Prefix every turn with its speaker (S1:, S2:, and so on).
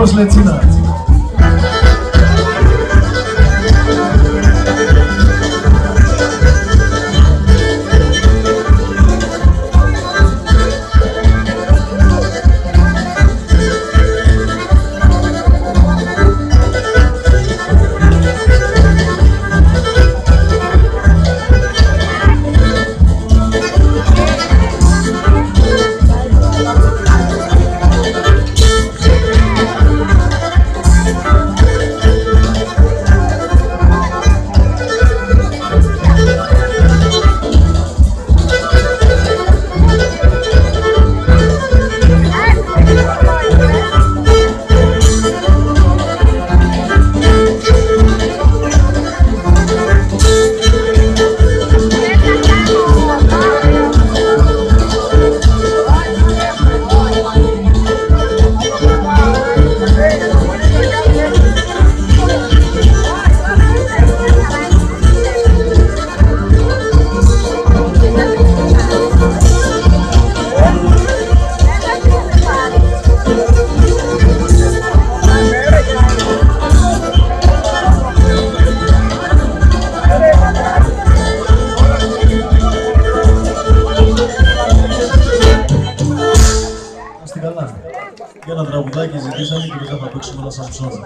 S1: dos letinas. Καλά. Για ένα τραγουδάκι ζητήσαμε και μετά θα παίξουμε ένα σαμψόνι.